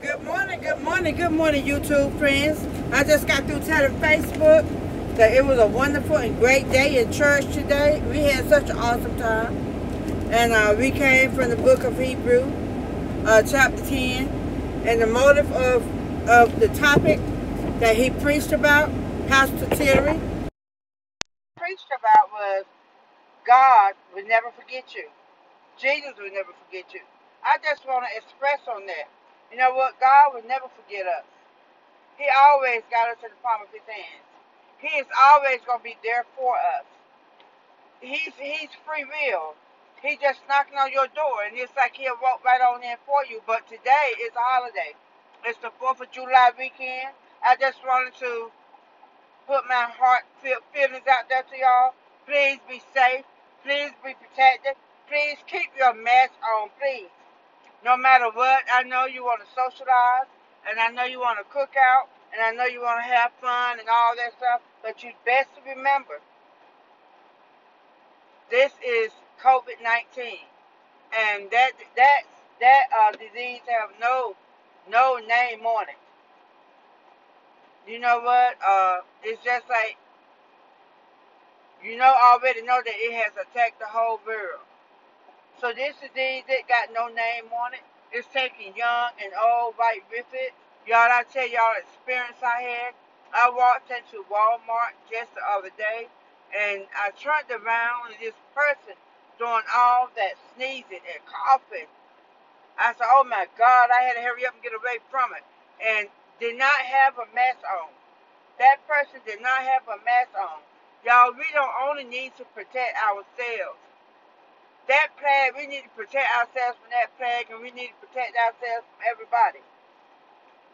Good morning, good morning, good morning, YouTube friends. I just got through telling Facebook that it was a wonderful and great day in church today. We had such an awesome time. And uh, we came from the book of Hebrew, uh, chapter 10. And the motive of, of the topic that he preached about, Pastor Terry, preached about was God will never forget you. Jesus will never forget you. I just want to express on that. You know what? God will never forget us. He always got us in the palm of his hands. He is always going to be there for us. He's he's free will. He's just knocking on your door, and it's like he'll walk right on in for you. But today is a holiday. It's the 4th of July weekend. I just wanted to put my heart feelings out there to y'all. Please be safe. Please be protected. Please keep your mask on, please no matter what, I know you want to socialize, and I know you want to cook out, and I know you want to have fun and all that stuff, but you best remember, this is COVID-19, and that that that uh, disease have no no name on it. You know what? Uh, it's just like you know already know that it has attacked the whole world. So this is disease that got no name on it. It's taking young and old right with it. Y'all, I tell y'all experience I had. I walked into Walmart just the other day, and I turned around, and this person doing all that sneezing and coughing. I said, "Oh my God!" I had to hurry up and get away from it, and did not have a mask on. That person did not have a mask on. Y'all, we don't only need to protect ourselves that plague, we need to protect ourselves from that plague, and we need to protect ourselves from everybody.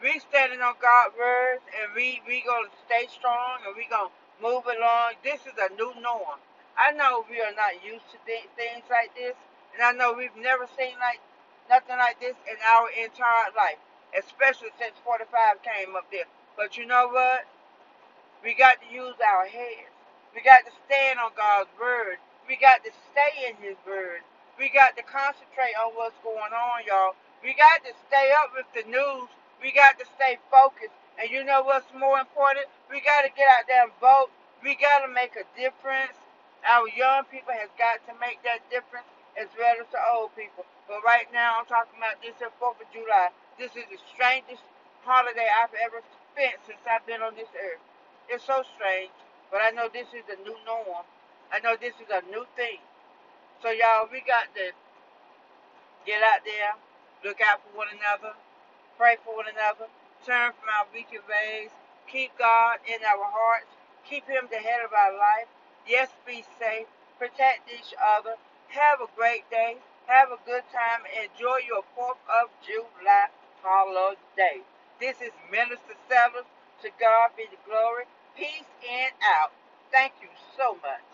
We standing on God's words, and we we gonna stay strong, and we gonna move along. This is a new norm. I know we are not used to th- things like this, and I know we've never seen like nothing like this in our entire life, especially since 45 came up there. But you know what? We got to use our heads. We got to stand on God's word. We got to stay in His Word. We got to concentrate on what's going on, y'all. We got to stay up with the news. We got to stay focused. And you know what's more important? We got to get out there and vote. We got to make a difference. Our young people has got to make that difference as well as the old people. But right now, I'm talking about this is 4th of July. This is the strangest holiday I've ever spent since I've been on this earth. It's so strange, but I know this is the new norm. I know this is a new thing. So y'all, we got to get out there, look out for one another, pray for one another, turn from our wicked ways, keep God in our hearts, keep Him the head of our life. Yes, be safe, protect each other. Have a great day. Have a good time. Enjoy your 4th of July holiday. This is Minister Settles. To God be the glory. Peace and out. Thank you so much.